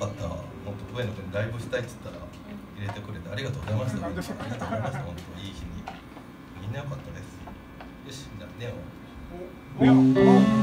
かったもっと上野君ライブしたいっつったら入れてくれてありがとうございましたありがとうございました本当いい日に。みんな良かったです。よしじゃあネオ。